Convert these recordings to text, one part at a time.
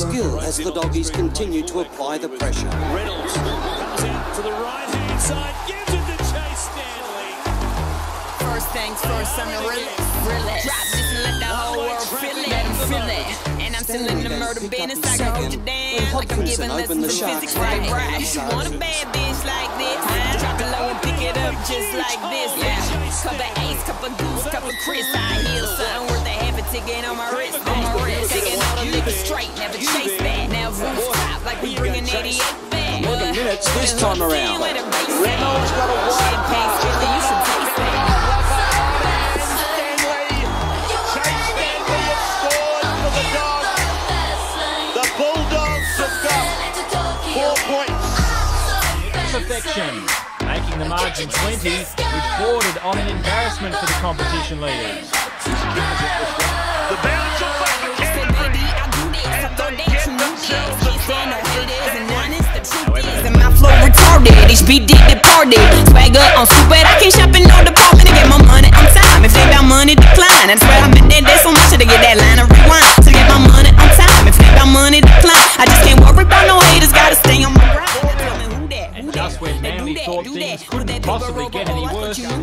skill as the doggies continue to apply the pressure. Reynolds comes out to the right hand side, gives it to Chase Stanley. First things first, I'm the realest. Drop this and let the whole world feel it. Let them feel it. Still in the murder business. I hold you down like I'm giving lessons in physics. Right, right. You want a bad bitch like this? Drop it low and pick it up just like this. Yeah. Cup of ace, cup of goose, cup of Chris. I heal something worth a half a ticket on my wrist. On my wrist. Taking all the niggas straight, never chase that. Now rooftop like we bringing 88 back. Minutes this time around. Reynolds got a Champagne spilling, perfection, making the margin 20, which bordered on an embarrassment for the competition leaders. The bounce on back to Said, Canterbury. baby, I do this. I thought that Get themselves a Can't stand no try. haters and honest. The truth is, and my flow retarded. HBD departed. Swagger on stupid. I can't shop in no department to get my money on time. If they about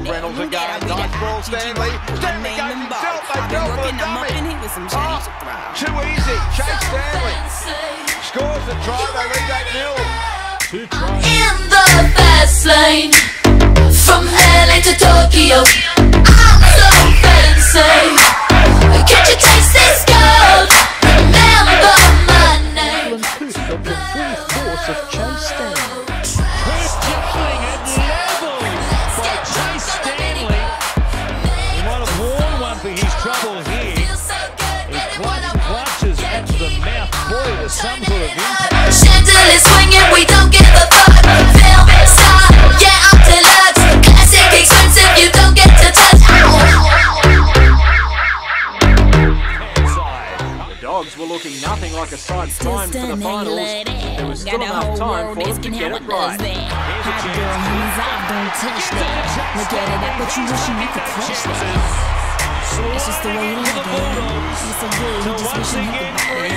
Reynolds who again. that, I be Nice the Stanley. rock. Stanley Name goes them himself. bars. They I've go been for a working, I'm up dummy. in here with some change to throw. Too easy. Chase Stanley scores the try. They lead 8 0. Two tries. in the fast lane from LA to Tokyo. I'm so fancy. Can't you taste this gold? Remember my name. of the full force of Chase Stanley. Some sort of impact. Chandelier swinging, we don't give a fuck. Film star, yeah, I'm deluxe. Classic, expensive, you don't get to touch. The Dogs were looking nothing like a side primed for the finals. There was still enough time for them to get it right. Hot girl, hands off, don't touch that. Look at it, I bet you wishing you could touch that. It's just the way you like it. You're so good, you just wishing you could buy it.